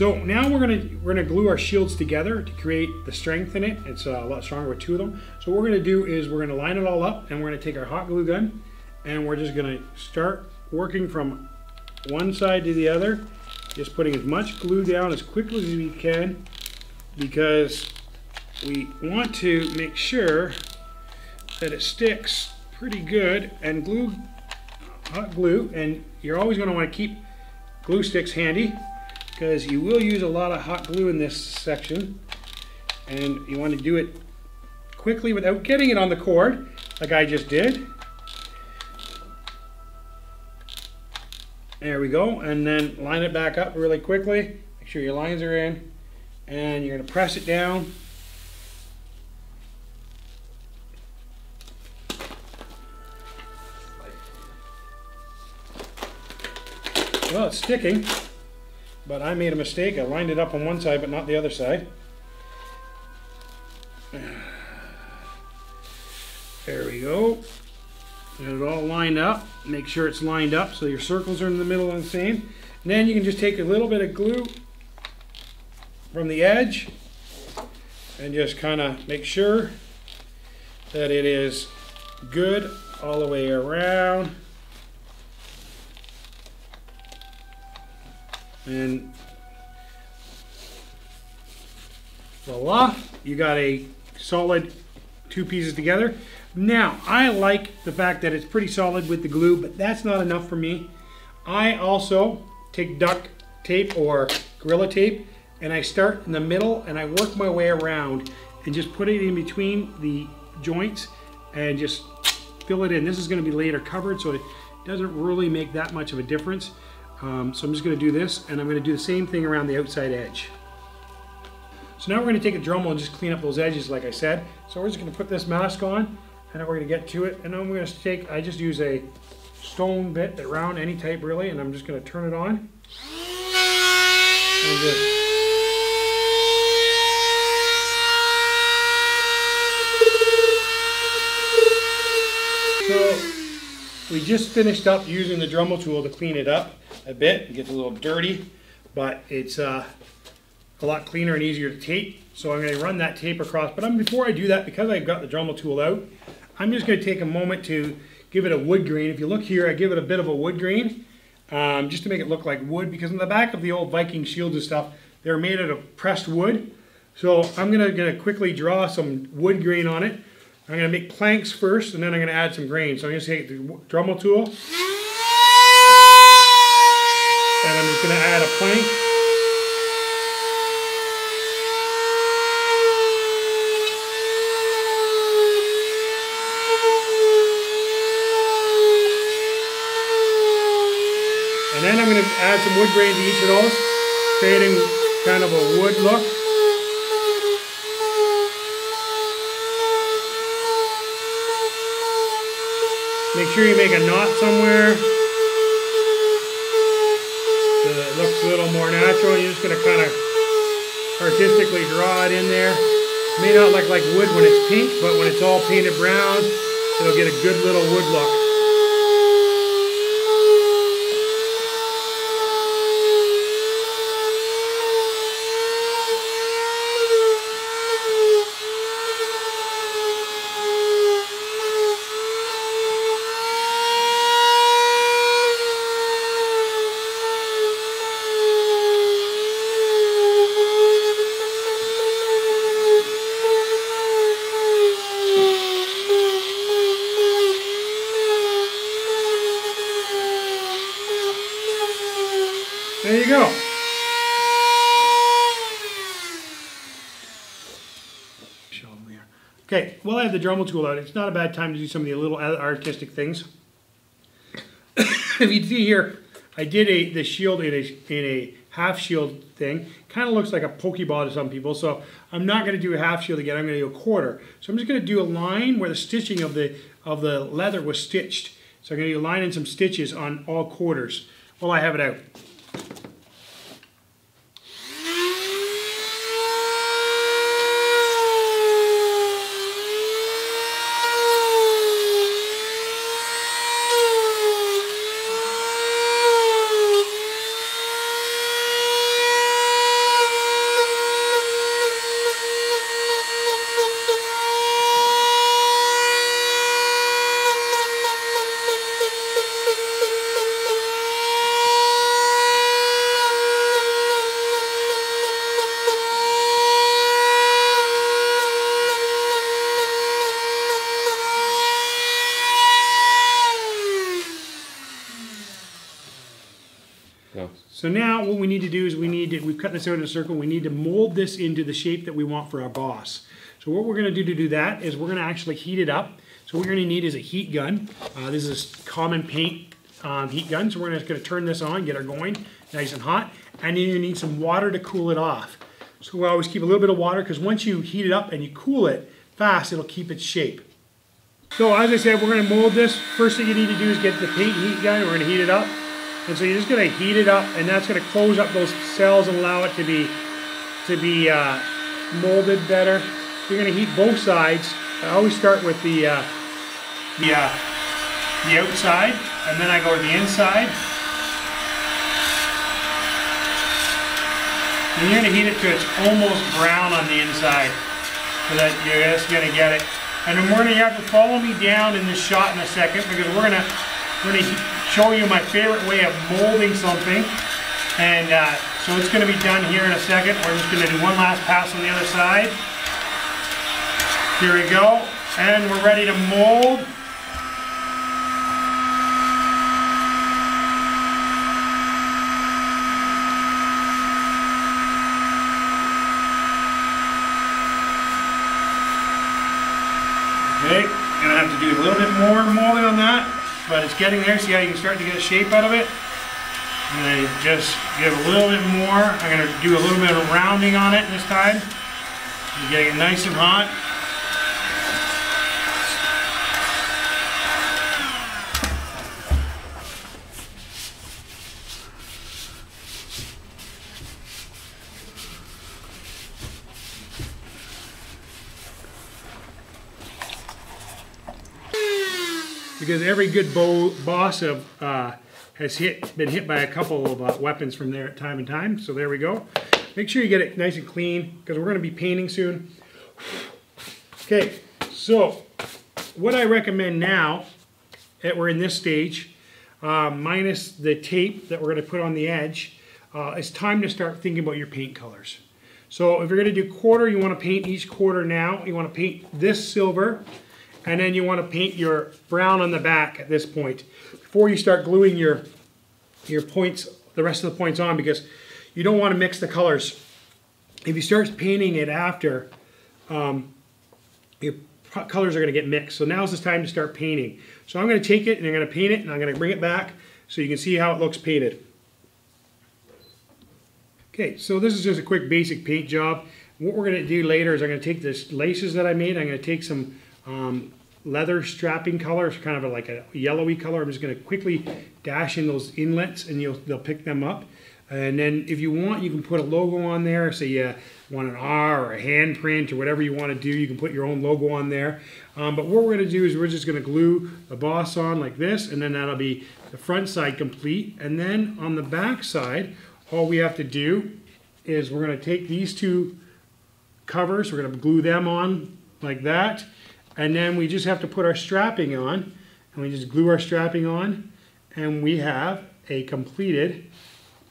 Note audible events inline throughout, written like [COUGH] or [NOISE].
So now we're gonna we're gonna glue our shields together to create the strength in it. It's a lot stronger with two of them. So what we're gonna do is we're gonna line it all up and we're gonna take our hot glue gun and we're just gonna start working from one side to the other, just putting as much glue down as quickly as we can because we want to make sure that it sticks pretty good and glue hot glue and you're always going to want to keep glue sticks handy because you will use a lot of hot glue in this section and you want to do it quickly without getting it on the cord like I just did. There we go and then line it back up really quickly. Make sure your lines are in and you're going to press it down Well, it's sticking, but I made a mistake. I lined it up on one side, but not the other side. There we go. Get it all lined up. Make sure it's lined up so your circles are in the middle and the same. And then you can just take a little bit of glue from the edge and just kind of make sure that it is good all the way around. And voila, you got a solid two pieces together. Now, I like the fact that it's pretty solid with the glue, but that's not enough for me. I also take duct tape or Gorilla tape and I start in the middle and I work my way around and just put it in between the joints and just fill it in. This is going to be later covered so it doesn't really make that much of a difference. Um, so I'm just going to do this and I'm going to do the same thing around the outside edge. So now we're going to take a Dremel and just clean up those edges like I said. So we're just going to put this mask on and then we're going to get to it and then we're going to take, I just use a stone bit, that round, any type really, and I'm just going to turn it on. And just So we just finished up using the Dremel tool to clean it up a bit. It gets a little dirty, but it's uh, a lot cleaner and easier to tape. So I'm going to run that tape across. But I'm, before I do that, because I've got the Dremel tool out, I'm just going to take a moment to give it a wood grain. If you look here, I give it a bit of a wood grain, um, just to make it look like wood, because in the back of the old Viking shields and stuff, they're made out of pressed wood. So I'm going to, going to quickly draw some wood grain on it. I'm going to make planks first, and then I'm going to add some grain. So I'm going to take the Dremel tool, and I'm just going to add a plank. And then I'm going to add some wood grain to each of those, creating kind of a wood look. Make sure you make a knot somewhere so that it looks a little more natural. You're just going to kind of artistically draw it in there. It may not look like wood when it's pink, but when it's all painted brown, it'll get a good little wood look. There you go. Okay, well I have the Dremel tool out. It's not a bad time to do some of the little artistic things. [COUGHS] if you see here, I did a the shield in a, in a half shield thing. Kind of looks like a pokeball to some people, so I'm not going to do a half shield again. I'm going to do a quarter. So I'm just going to do a line where the stitching of the of the leather was stitched. So I'm going to do a line and some stitches on all quarters while I have it out. So now what we need to do is we need to, we've cut this out in a circle, we need to mold this into the shape that we want for our boss. So what we're gonna do to do that is we're gonna actually heat it up. So what you're gonna need is a heat gun. Uh, this is a common paint um, heat gun. So we're just gonna turn this on, get her going, nice and hot. And then you need some water to cool it off. So we always keep a little bit of water because once you heat it up and you cool it fast, it'll keep its shape. So as I said, we're gonna mold this. First thing you need to do is get the paint heat gun. We're gonna heat it up. And so you're just gonna heat it up and that's gonna close up those cells and allow it to be, to be uh, molded better. You're gonna heat both sides. I always start with the, uh, the, uh, the outside and then I go to the inside. And you're gonna heat it till it's almost brown on the inside so that you're just gonna get it. And then we're gonna have to follow me down in this shot in a second because we're gonna, we're gonna show you my favorite way of molding something. And uh, so it's gonna be done here in a second. We're just gonna do one last pass on the other side. Here we go. And we're ready to mold. Okay, gonna have to do a little bit more molding on that, but it's getting there. See how you can start to get a shape out of it? And then just give a little bit more. I'm gonna do a little bit of rounding on it this time. You're getting it nice and hot. Because every good bo boss of uh, has hit been hit by a couple of uh, weapons from there at time and time. So there we go. Make sure you get it nice and clean because we're going to be painting soon. Okay, so what I recommend now that we're in this stage, uh, minus the tape that we're going to put on the edge, uh, it's time to start thinking about your paint colors. So if you're going to do quarter, you want to paint each quarter now. You want to paint this silver and then you want to paint your brown on the back at this point before you start gluing your your points the rest of the points on because you don't want to mix the colors. If you start painting it after um, your colors are going to get mixed. So now's the time to start painting. So I'm going to take it and I'm going to paint it and I'm going to bring it back so you can see how it looks painted. Okay so this is just a quick basic paint job. What we're going to do later is I'm going to take this laces that I made I'm going to take some um, leather strapping color, kind of like a yellowy color. I'm just going to quickly dash in those inlets and you'll they'll pick them up. And then if you want, you can put a logo on there. Say you want an R or a handprint or whatever you want to do. You can put your own logo on there. Um, but what we're going to do is we're just going to glue the boss on like this, and then that'll be the front side complete. And then on the back side, all we have to do is we're going to take these two covers, we're going to glue them on like that. And then we just have to put our strapping on, and we just glue our strapping on, and we have a completed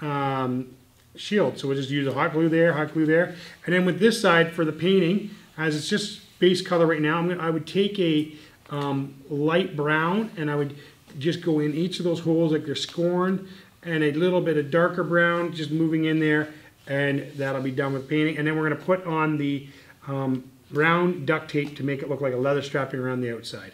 um, shield. So we'll just use a hot glue there, hot glue there. And then with this side for the painting, as it's just base color right now, gonna, i would take a um, light brown and I would just go in each of those holes like they're scored and a little bit of darker brown just moving in there and that'll be done with painting. And then we're gonna put on the um, brown duct tape to make it look like a leather strapping around the outside.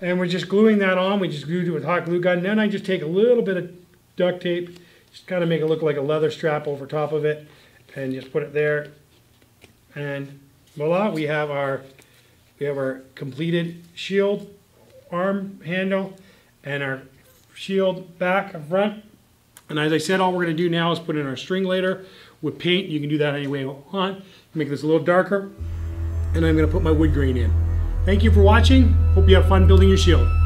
And we're just gluing that on. We just glued it with hot glue gun. Then I just take a little bit of duct tape, just kind of make it look like a leather strap over top of it, and just put it there. And voila, we have our we have our completed shield arm handle and our shield back and front. And as I said, all we're going to do now is put in our string later with paint. You can do that any way you want. Make this a little darker. And I'm going to put my wood grain in. Thank you for watching. Hope you have fun building your shield.